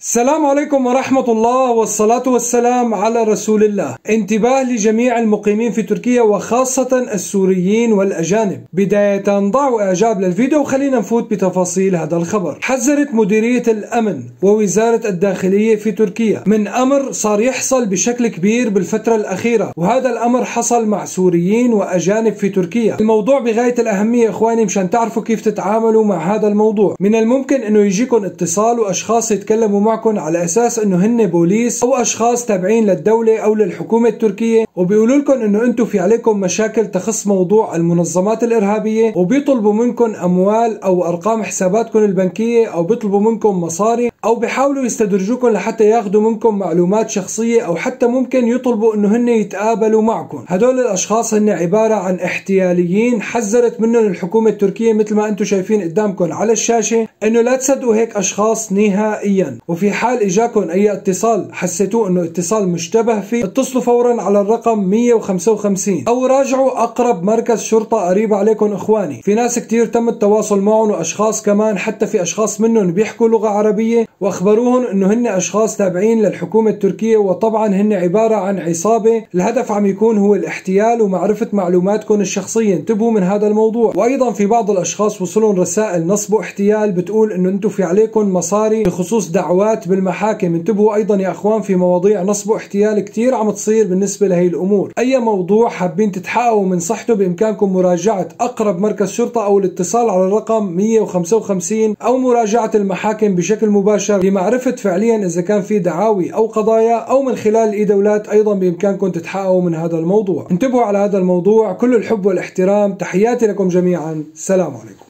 السلام عليكم ورحمة الله والصلاة والسلام على رسول الله. انتباه لجميع المقيمين في تركيا وخاصة السوريين والأجانب. بداية ضعوا إعجاب للفيديو وخلينا نفوت بتفاصيل هذا الخبر. حذرت مديرية الأمن ووزارة الداخلية في تركيا من أمر صار يحصل بشكل كبير بالفترة الأخيرة وهذا الأمر حصل مع سوريين وأجانب في تركيا. الموضوع بغاية الأهمية إخواني مشان تعرفوا كيف تتعاملوا مع هذا الموضوع. من الممكن أنه يجيكم اتصال وأشخاص يتكلموا معكم على أساس إنه هن بوليس أو أشخاص تابعين للدولة أو للحكومة التركية. وبيقولوا لكم إنه أنتم في عليكم مشاكل تخص موضوع المنظمات الإرهابية. وبيطلبوا منكم أموال أو أرقام حساباتكم البنكية أو بيطلبوا منكم مصاري. أو بيحاولوا يستدرجوكم لحتى ياخذوا منكم معلومات شخصية أو حتى ممكن يطلبوا إنه هن يتقابلوا معكم هدول الأشخاص هن عبارة عن احتياليين. حذرت منهم الحكومة التركية مثل ما أنتم شايفين قدامكم على الشاشة إنه لا تصدقوا هيك أشخاص نهائيا. وفي حال اجاكم أي اتصال حسيتوه إنه اتصال مشتبه فيه اتصلوا فورا على الرقم 155 أو راجعوا أقرب مركز شرطة قريب عليكم إخواني. في ناس كتير تم التواصل معهم وأشخاص كمان حتى في أشخاص منهم بيحكوا لغة عربية. واخبروهم انه هن اشخاص تابعين للحكومة التركية وطبعا هن عبارة عن عصابة. الهدف عم يكون هو الاحتيال ومعرفة معلوماتكم الشخصية. انتبهوا من هذا الموضوع. وأيضا في بعض الأشخاص وصلهم رسائل نصب واحتيال بتقول إنه أنتم في عليكم مصاري بخصوص دعوات بالمحاكم. انتبهوا أيضا يا أخوان في مواضيع نصب واحتيال كثير عم تصير بالنسبة لهي الأمور. أي موضوع حابين تتحققوا من صحته بإمكانكم مراجعة أقرب مركز شرطة أو الاتصال على الرقم 155 أو مراجعة المحاكم بشكل مباشر. لمعرفة فعليا إذا كان في دعاوي أو قضايا أو من خلال الاي دولات أيضا بإمكانكم تتحققوا من هذا الموضوع. انتبهوا على هذا الموضوع كل الحب والإحترام. تحياتي لكم جميعا. سلام عليكم.